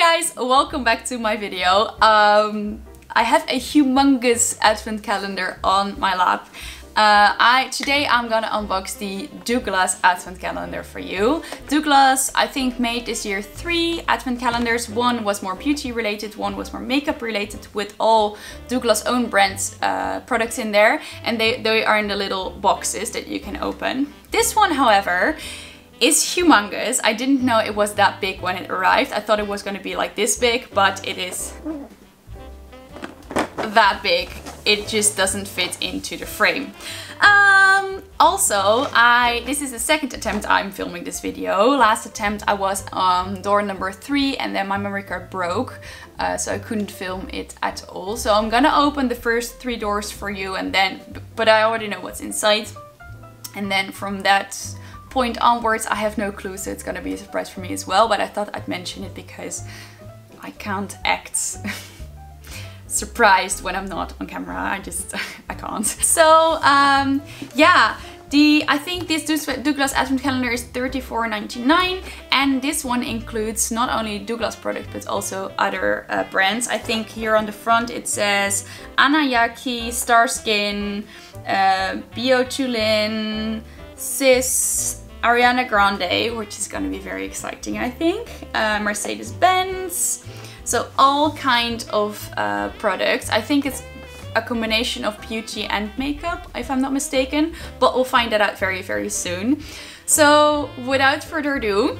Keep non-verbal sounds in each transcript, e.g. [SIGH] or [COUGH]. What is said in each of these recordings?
guys, welcome back to my video. Um, I have a humongous advent calendar on my lap. Uh, I Today I'm gonna unbox the Douglas advent calendar for you. Douglas, I think, made this year three advent calendars. One was more beauty related, one was more makeup related with all Douglas own brands uh, products in there. And they, they are in the little boxes that you can open. This one, however, is humongous. I didn't know it was that big when it arrived. I thought it was going to be like this big, but it is that big. It just doesn't fit into the frame. Um, also, I this is the second attempt I'm filming this video. Last attempt I was on door number three and then my memory card broke. Uh, so I couldn't film it at all. So I'm gonna open the first three doors for you and then, but I already know what's inside. And then from that point onwards, I have no clue, so it's gonna be a surprise for me as well, but I thought I'd mention it because I can't act [LAUGHS] surprised when I'm not on camera. I just, [LAUGHS] I can't. So, um, yeah, the, I think this Douglas Advent Calendar is $34.99 and this one includes not only Douglas products but also other uh, brands. I think here on the front it says Annayake, Starskin, uh, Biotulin, Sis, Ariana Grande, which is going to be very exciting, I think. Uh, Mercedes-Benz. So all kind of uh, products. I think it's a combination of beauty and makeup, if I'm not mistaken. But we'll find that out very, very soon. So without further ado,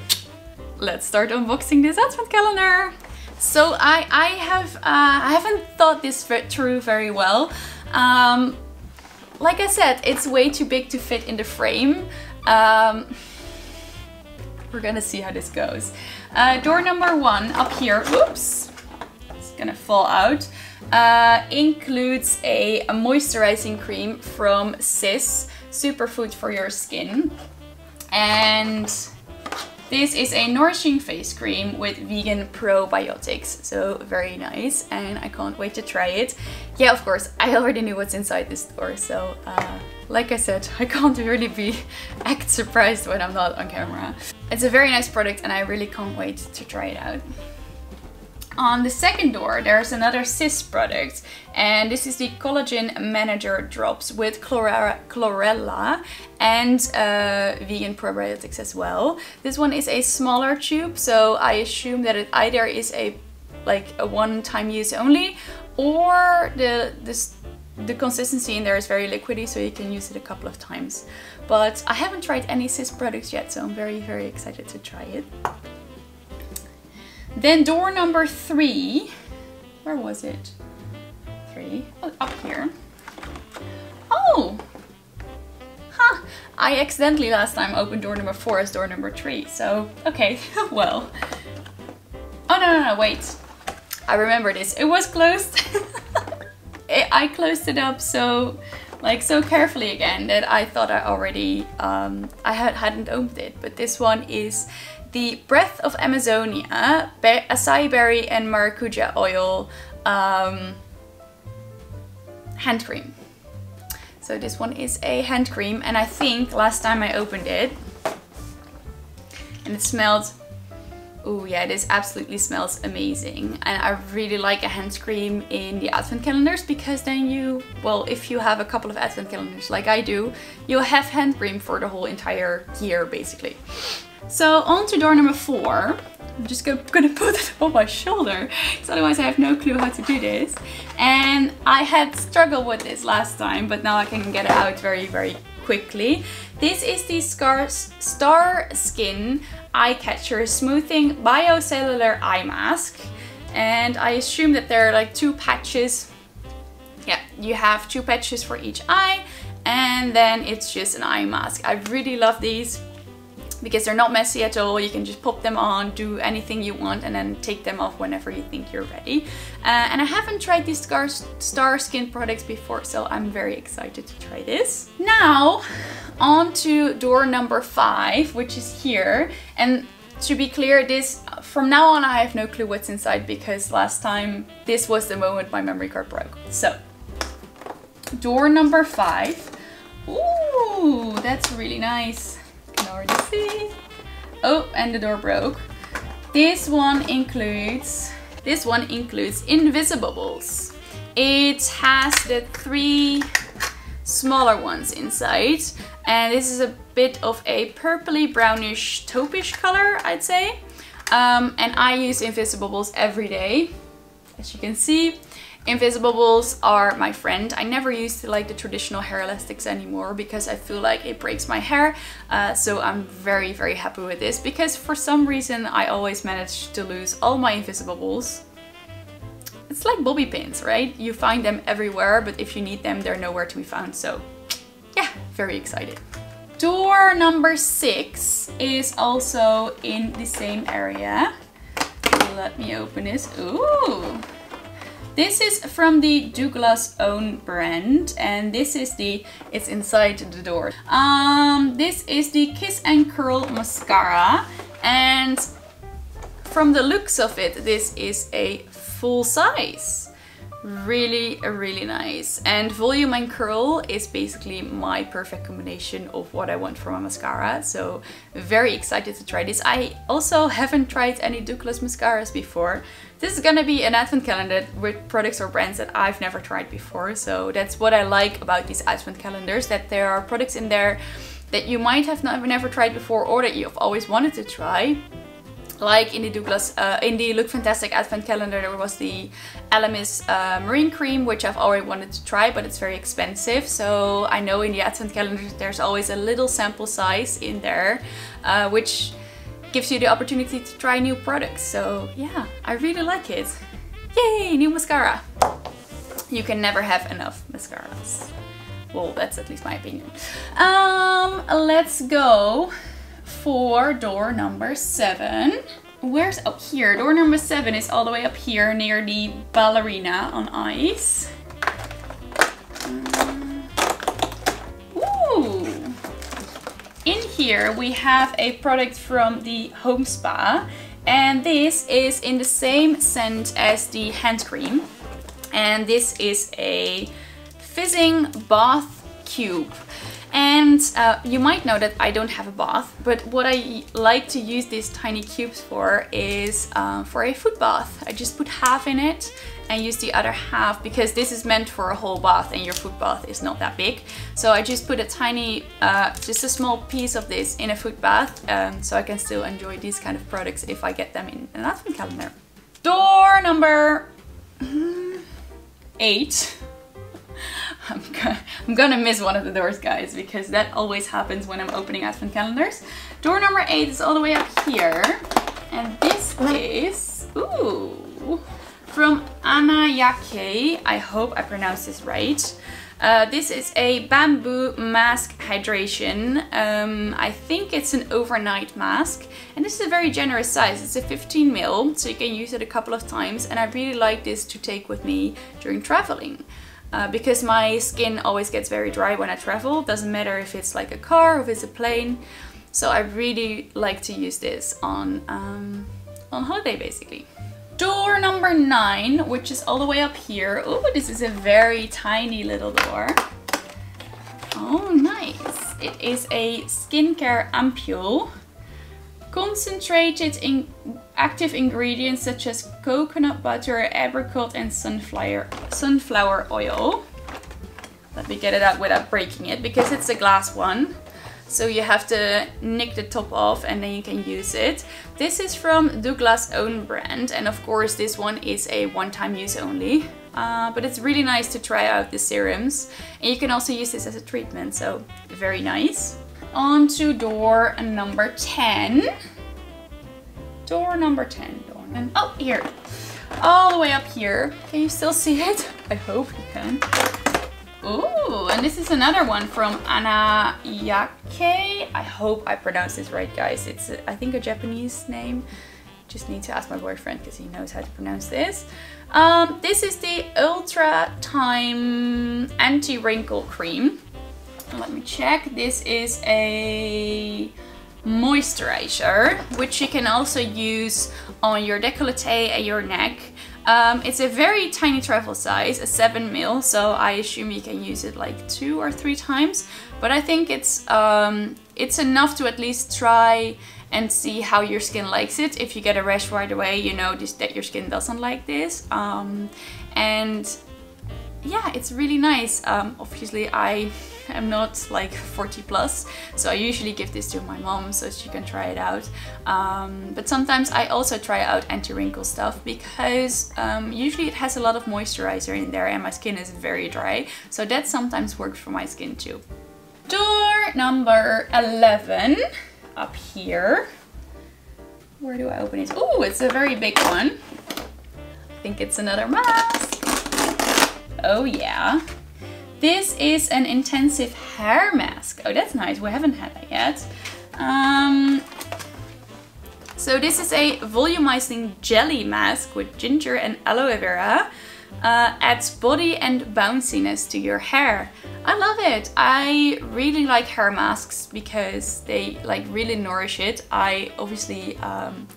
let's start unboxing this advent calendar. So I, I have uh, I haven't thought this through very well. Um, like I said, it's way too big to fit in the frame. Um, we're gonna see how this goes. Uh, door number one up here, oops, it's gonna fall out, uh, includes a, a, moisturizing cream from Sis, superfood for your skin. And this is a nourishing face cream with vegan probiotics, so very nice and I can't wait to try it. Yeah, of course, I already knew what's inside this store, so uh, like I said, [LAUGHS] I can't really be [LAUGHS] act surprised when I'm not on camera. It's a very nice product and I really can't wait to try it out. On the second door, there's another Sis product, and this is the Collagen Manager Drops with chlorella and uh, vegan probiotics as well. This one is a smaller tube, so I assume that it either is a like a one-time use only, or the this the consistency in there is very liquidy so you can use it a couple of times. But I haven't tried any Sis products yet so I'm very very excited to try it. Then door number three, where was it? Three, oh, up here. Oh, huh. I accidentally last time opened door number four as door number three, so okay, [LAUGHS] well. Oh no, no, no, wait. I remember this, it was closed. [LAUGHS] I closed it up so like so carefully again that I thought I already um, I had, hadn't opened it but this one is the Breath of Amazonia, acai berry and maracuja oil um, hand cream. So this one is a hand cream and I think last time I opened it and it smelled Oh yeah, this absolutely smells amazing. And I really like a hand cream in the advent calendars because then you, well, if you have a couple of advent calendars like I do, you'll have hand cream for the whole entire year basically. So on to door number four. I'm just gonna, [LAUGHS] gonna put it [LAUGHS] on my shoulder because otherwise I have no clue how to do this. And I had struggled with this last time, but now I can get it out very, very quickly. This is the Scar Star Skin Eye Catcher Smoothing Biocellular Eye Mask. And I assume that there are like two patches. Yeah, you have two patches for each eye and then it's just an eye mask. I really love these because they're not messy at all. You can just pop them on, do anything you want and then take them off whenever you think you're ready. Uh, and I haven't tried these Star, Star Skin products before, so I'm very excited to try this. Now, on to door number five, which is here. And to be clear, this from now on I have no clue what's inside because last time this was the moment my memory card broke. So, door number five. Ooh, that's really nice already see. Oh, and the door broke. This one includes, this one includes Invisibubbles. It has the three smaller ones inside and this is a bit of a purpley brownish taupish color I'd say um, and I use Invisibubbles every day as you can see Invisibubbles are my friend. I never use like the traditional hair elastics anymore because I feel like it breaks my hair. Uh, so I'm very, very happy with this because for some reason I always manage to lose all my Invisibubbles. It's like bobby pins, right? You find them everywhere, but if you need them, they're nowhere to be found. So yeah, very excited. Door number six is also in the same area. Let me open this. Ooh, this is from the Douglas own brand and this is the, it's inside the door. Um, this is the Kiss and Curl Mascara and from the looks of it, this is a full size really really nice. And volume and curl is basically my perfect combination of what I want from a mascara. So very excited to try this. I also haven't tried any Douglas mascaras before. This is gonna be an advent calendar with products or brands that I've never tried before. So that's what I like about these advent calendars that there are products in there that you might have never tried before or that you've always wanted to try like in the Douglas, uh, in the Look Fantastic Advent Calendar there was the Elemis uh, Marine Cream which I've already wanted to try but it's very expensive so I know in the Advent Calendar there's always a little sample size in there uh, which gives you the opportunity to try new products so yeah I really like it. Yay new mascara! You can never have enough mascaras. Well that's at least my opinion. Um, let's go for door number seven. Where's, oh here, door number seven is all the way up here near the ballerina on ice. Mm. Ooh. In here we have a product from the Home Spa and this is in the same scent as the hand cream and this is a fizzing bath cube and uh, you might know that I don't have a bath, but what I like to use these tiny cubes for is uh, for a foot bath. I just put half in it and use the other half because this is meant for a whole bath and your foot bath is not that big. So I just put a tiny, uh, just a small piece of this in a foot bath um, so I can still enjoy these kind of products if I get them in an advent calendar. Door number mm, eight I'm, go I'm gonna miss one of the doors, guys, because that always happens when I'm opening advent calendars. Door number eight is all the way up here. And this is, ooh, from Annayake. I hope I pronounced this right. Uh, this is a bamboo mask hydration. Um, I think it's an overnight mask and this is a very generous size. It's a 15 mil so you can use it a couple of times and I really like this to take with me during traveling. Uh, because my skin always gets very dry when I travel. Doesn't matter if it's like a car or if it's a plane. So I really like to use this on, um, on holiday basically. Door number nine, which is all the way up here. Oh, this is a very tiny little door. Oh, nice. It is a skincare ampule Concentrated in active ingredients such as coconut butter, apricot and sunflower, sunflower oil. Let me get it out without breaking it because it's a glass one. So you have to nick the top off and then you can use it. This is from Douglas own brand and of course this one is a one-time use only. Uh, but it's really nice to try out the serums. And you can also use this as a treatment, so very nice on to door number 10. Door number 10. Door and oh, here. All the way up here. Can you still see it? [LAUGHS] I hope you can. Ooh, and this is another one from Annayake. I hope I pronounced this right, guys. It's, I think, a Japanese name. Just need to ask my boyfriend because he knows how to pronounce this. Um, this is the Ultra Time Anti-Wrinkle Cream let me check. This is a moisturizer, which you can also use on your décolleté and your neck. Um, it's a very tiny travel size, a 7 mil, so I assume you can use it like two or three times. But I think it's um, it's enough to at least try and see how your skin likes it. If you get a rash right away, you know this, that your skin doesn't like this. Um, and yeah, it's really nice. Um, obviously, I am not like 40 plus, so I usually give this to my mom so she can try it out. Um, but sometimes I also try out anti-wrinkle stuff because um, usually it has a lot of moisturizer in there and my skin is very dry, so that sometimes works for my skin too. Door number 11, up here. Where do I open it? Oh, it's a very big one. I think it's another mask. Oh yeah. This is an intensive hair mask. Oh, that's nice. We haven't had that yet. Um, so this is a volumizing jelly mask with ginger and aloe vera. Uh, adds body and bounciness to your hair. I love it. I really like hair masks because they like really nourish it. I obviously um,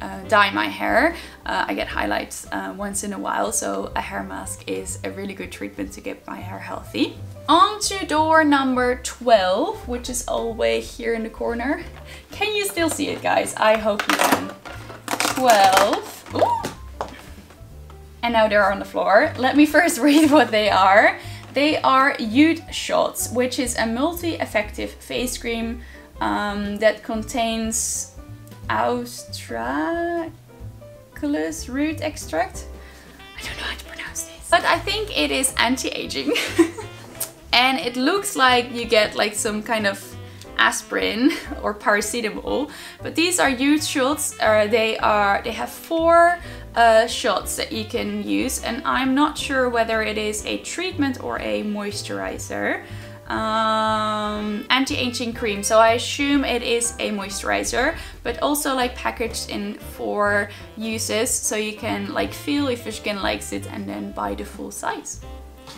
uh, dye my hair. Uh, I get highlights uh, once in a while, so a hair mask is a really good treatment to get my hair healthy. On to door number 12, which is all the way here in the corner. Can you still see it, guys? I hope you can. 12. Ooh. And now they're on the floor. Let me [LAUGHS] first read what they are. They are Youth Shots, which is a multi-effective face cream um, that contains Astragalus root extract. I don't know how to pronounce this. But I think it is anti-aging. [LAUGHS] and it looks like you get like some kind of aspirin or paracetamol but these are youth shots uh, they are they have four uh, shots that you can use and I'm not sure whether it is a treatment or a moisturizer um, anti-aging cream. So I assume it is a moisturizer but also like packaged in four uses. So you can like feel if your skin likes it and then buy the full size.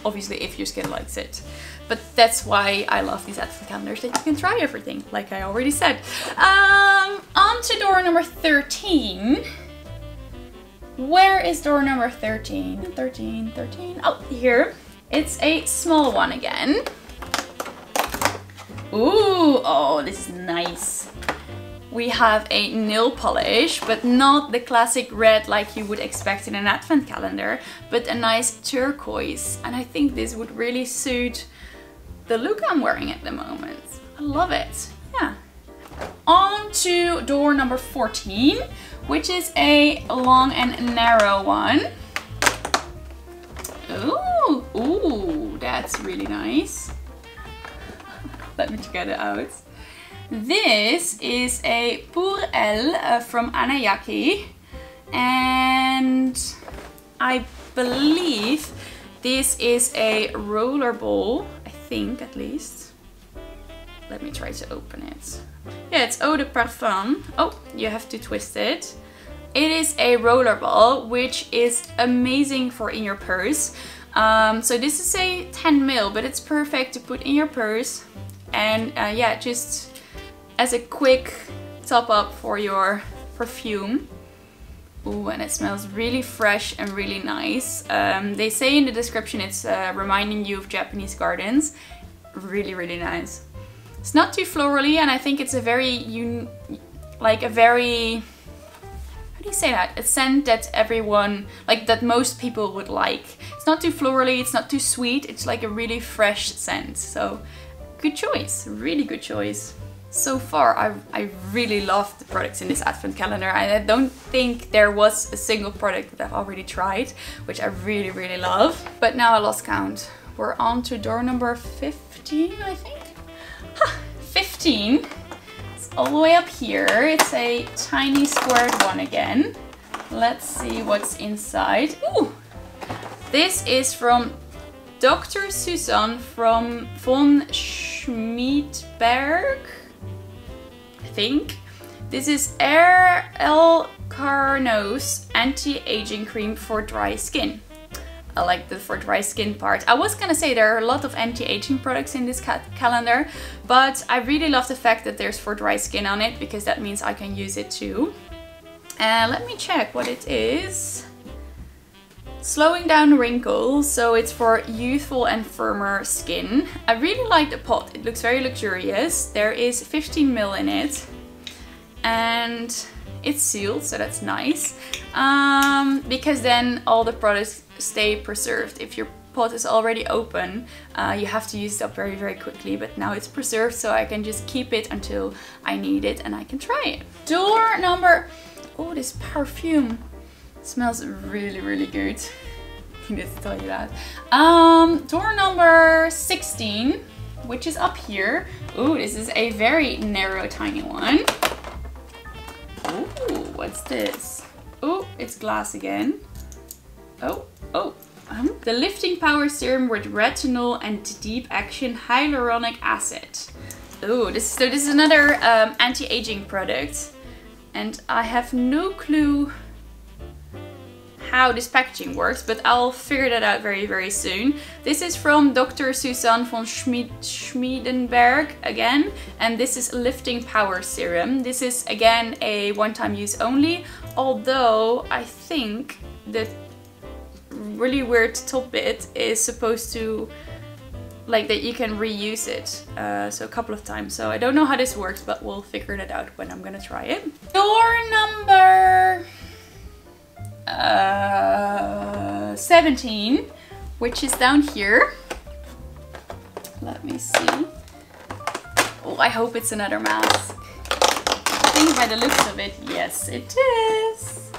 Obviously if your skin likes it. But that's why I love these advent calendars that you can try everything like I already said. Um, on to door number 13 where is door number 13 13 13 oh here. It's a small one again Ooh, oh, this is nice. We have a nail polish, but not the classic red like you would expect in an advent calendar, but a nice turquoise. And I think this would really suit the look I'm wearing at the moment. I love it. Yeah. On to door number 14, which is a long and narrow one. Ooh, ooh, that's really nice. Let me get it out. This is a Pour Elle uh, from Annayake. And I believe this is a roller ball. I think at least. Let me try to open it. Yeah, it's Eau de Parfum. Oh, you have to twist it. It is a roller ball, which is amazing for in your purse. Um, so this is a 10 mil, but it's perfect to put in your purse and uh, yeah just as a quick top up for your perfume Ooh, and it smells really fresh and really nice. Um, they say in the description it's uh, reminding you of Japanese gardens. Really, really nice. It's not too florally and I think it's a very, like a very, how do you say that? A scent that everyone, like that most people would like. It's not too florally, it's not too sweet, it's like a really fresh scent. So good choice, really good choice. So far, I, I really love the products in this advent calendar and I don't think there was a single product that I've already tried, which I really, really love. But now I lost count. We're on to door number 15, I think? Huh, 15. It's all the way up here. It's a tiny squared one again. Let's see what's inside. Ooh! This is from Dr. Susan from von Schmidberg, I think. This is Air El Carnos Anti-Aging Cream for Dry Skin. I like the for dry skin part. I was gonna say there are a lot of anti-aging products in this ca calendar, but I really love the fact that there's for dry skin on it because that means I can use it too. And let me check what it is. Slowing down wrinkles, so it's for youthful and firmer skin. I really like the pot, it looks very luxurious. There is 15 ml in it. and it's sealed, so that's nice. Um, because then all the products stay preserved. If your pot is already open, uh, you have to use it up very, very quickly. But now it's preserved, so I can just keep it until I need it and I can try it. Door number... Oh, this perfume smells really, really good. I can just tell you that. Um, door number 16, which is up here. Oh, this is a very narrow, tiny one. Ooh, what's this? Oh, it's glass again. Oh, oh. Um, the Lifting Power Serum with Retinol and Deep Action Hyaluronic Acid. Oh, this, so this is another um, anti-aging product. And I have no clue how this packaging works, but I'll figure that out very, very soon. This is from Dr. Susanne von Schmied Schmiedenberg again, and this is Lifting Power Serum. This is again a one-time use only, although I think the really weird top bit is supposed to like that you can reuse it uh, so a couple of times so I don't know how this works but we'll figure it out when I'm gonna try it door number uh, 17, which is down here. Let me see. Oh, I hope it's another mask. I think by the looks of it, yes it is.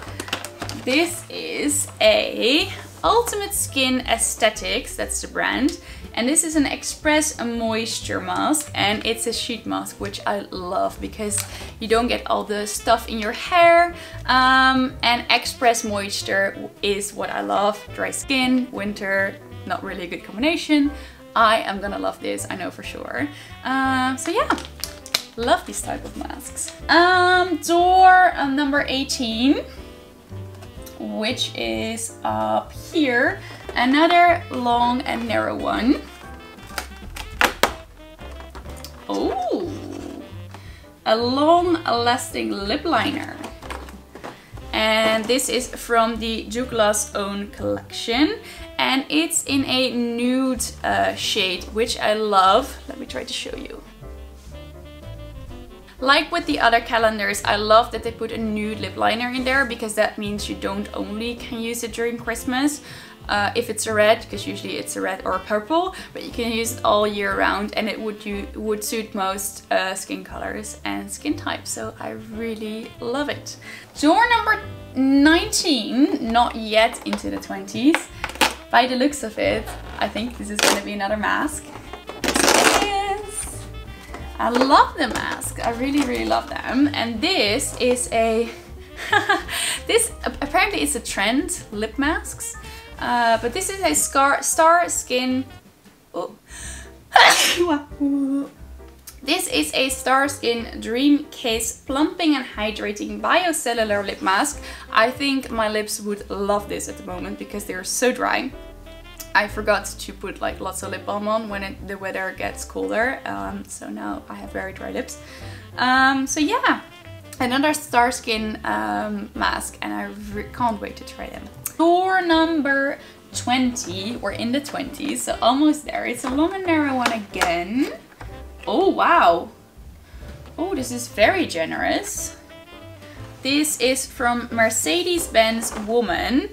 This is a Ultimate Skin Aesthetics, that's the brand. And this is an Express Moisture Mask and it's a sheet mask, which I love because you don't get all the stuff in your hair. Um, and Express Moisture is what I love. Dry skin, winter, not really a good combination. I am gonna love this, I know for sure. Uh, so yeah, love these type of masks. Um, door uh, number 18 which is up here. Another long and narrow one. Oh, a long lasting lip liner. And this is from the Douglas own collection. And it's in a nude uh, shade, which I love. Let me try to show you. Like with the other calendars, I love that they put a nude lip liner in there because that means you don't only can use it during Christmas. Uh, if it's a red, because usually it's a red or a purple, but you can use it all year round and it would you would suit most uh, skin colors and skin types. So I really love it. Door number 19, not yet into the 20s. By the looks of it, I think this is going to be another mask. I love the mask. I really, really love them. And this is a... [LAUGHS] this apparently it's a trend, lip masks. Uh, but this is a scar, star skin... Oh. [LAUGHS] this is a Star Skin Dream Case Plumping and Hydrating Biocellular Lip Mask. I think my lips would love this at the moment because they're so dry. I forgot to put like lots of lip balm on when it, the weather gets colder. Um, so now I have very dry lips. Um, so yeah, another Star Skin um, mask and I can't wait to try them. Door number 20, we're in the 20s, so almost there. It's a long and narrow one again. Oh, wow. Oh, this is very generous. This is from Mercedes-Benz Woman.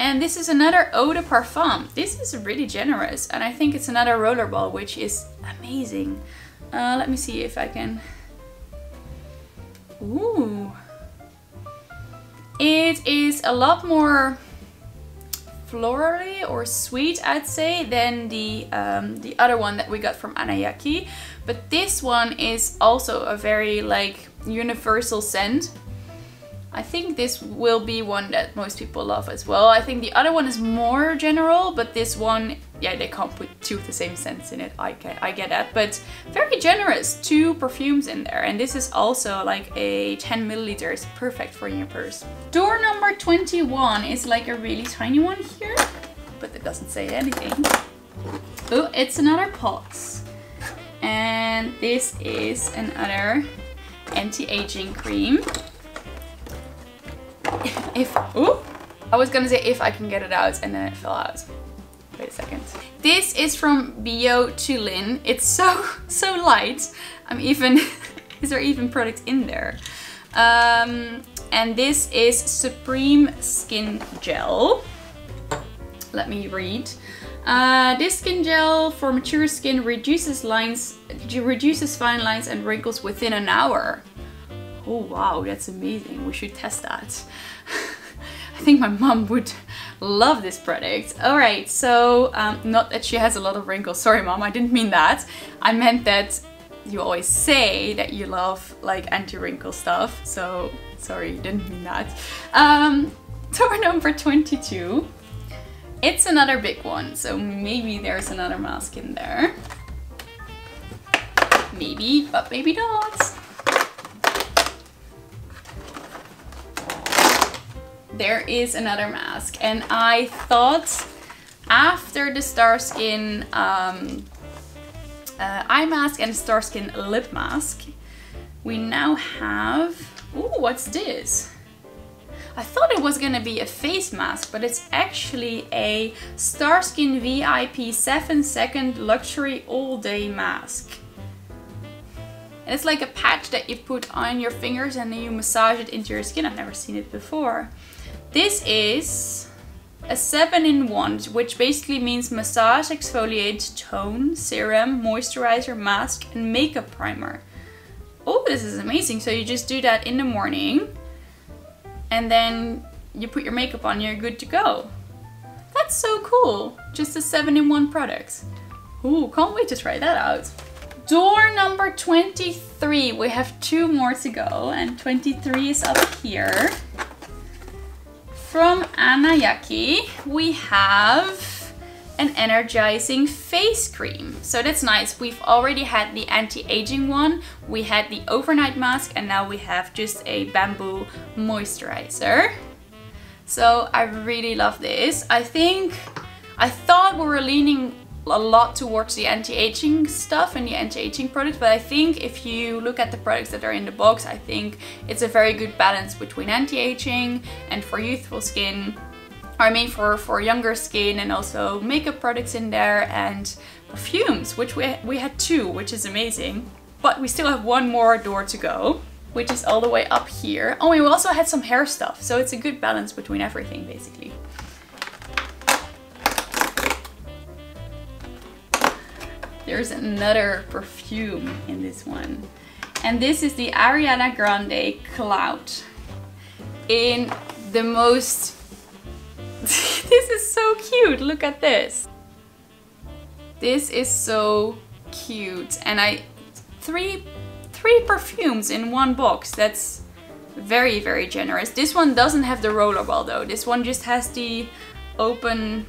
And this is another eau de parfum. This is really generous and I think it's another rollerball which is amazing. Uh, let me see if I can... Ooh. It is a lot more florally or sweet I'd say than the um, the other one that we got from Annayake but this one is also a very like universal scent I think this will be one that most people love as well. I think the other one is more general, but this one, yeah, they can't put two of the same scents in it. I get, I get that, but very generous. Two perfumes in there, and this is also like a 10 milliliters, perfect for your purse. Door number 21 is like a really tiny one here, but it doesn't say anything. Oh, it's another Potts. And this is another anti-aging cream [LAUGHS] if, ooh, I was gonna say if I can get it out and then it fell out. Wait a second. This is from Biotulin. It's so, [LAUGHS] so light. I'm even, [LAUGHS] is there even product in there? Um, and this is Supreme Skin Gel. Let me read. Uh, this skin gel for mature skin reduces lines, reduces fine lines and wrinkles within an hour. Oh wow, that's amazing. We should test that. [LAUGHS] I think my mom would love this product. Alright, so um, not that she has a lot of wrinkles. Sorry mom, I didn't mean that. I meant that you always say that you love like anti-wrinkle stuff. So sorry, didn't mean that. Um, [LAUGHS] tour number 22. It's another big one, so maybe there's another mask in there. Maybe, but maybe not. There is another mask and I thought after the Starskin um, uh, eye mask and Starskin lip mask, we now have, ooh, what's this? I thought it was gonna be a face mask, but it's actually a Starskin VIP 7 second luxury all day mask. And it's like a patch that you put on your fingers and then you massage it into your skin. I've never seen it before. This is a 7 in 1, which basically means massage, exfoliate, tone, serum, moisturizer, mask, and makeup primer. Oh, this is amazing. So you just do that in the morning and then you put your makeup on, you're good to go. That's so cool. Just a 7-in-1 product. Ooh, can't wait to try that out. Door number 23. We have two more to go and 23 is up here. From Annayake, we have an energizing face cream. So that's nice. We've already had the anti-aging one, we had the overnight mask, and now we have just a bamboo moisturizer. So I really love this. I think, I thought we were leaning a lot towards the anti-aging stuff and the anti-aging products but I think if you look at the products that are in the box I think it's a very good balance between anti-aging and for youthful skin I mean for, for younger skin and also makeup products in there and perfumes, which we, we had two, which is amazing. But we still have one more door to go, which is all the way up here. Oh, and we also had some hair stuff, so it's a good balance between everything, basically. There's another perfume in this one. And this is the Ariana Grande Cloud. In the most [LAUGHS] this is so cute. Look at this. This is so cute. And I, three, three perfumes in one box. That's very, very generous. This one doesn't have the rollerball though. This one just has the open,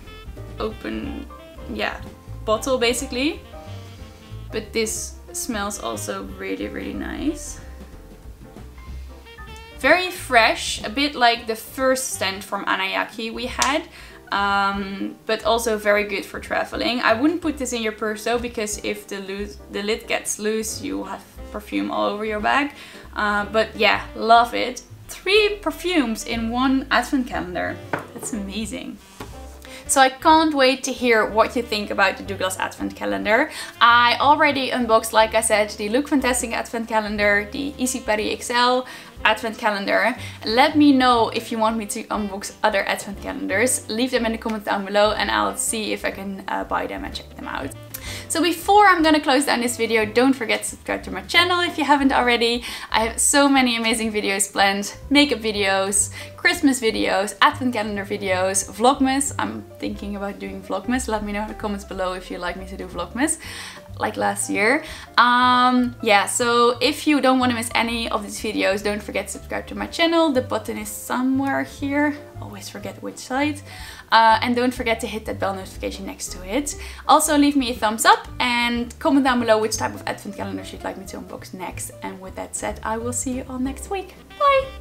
open, yeah, bottle basically. But this smells also really, really nice. Very fresh, a bit like the first scent from Annayake we had. Um, but also very good for traveling. I wouldn't put this in your purse though because if the, loose, the lid gets loose you have perfume all over your bag. Uh, but yeah, love it. Three perfumes in one advent calendar. That's amazing. So I can't wait to hear what you think about the Douglas Advent Calendar. I already unboxed, like I said, the Look Fantastic Advent Calendar, the Ici Paris XL Advent Calendar. Let me know if you want me to unbox other Advent Calendars. Leave them in the comments down below and I'll see if I can uh, buy them and check them out. So before I'm gonna close down this video, don't forget to subscribe to my channel if you haven't already. I have so many amazing videos planned. Makeup videos, Christmas videos, advent calendar videos, vlogmas. I'm thinking about doing vlogmas. Let me know in the comments below if you'd like me to do vlogmas like last year. Um, yeah, so if you don't want to miss any of these videos, don't forget to subscribe to my channel. The button is somewhere here. Always forget which side. Uh, and don't forget to hit that bell notification next to it. Also leave me a thumbs up and comment down below which type of advent calendars you'd like me to unbox next. And with that said, I will see you all next week. Bye!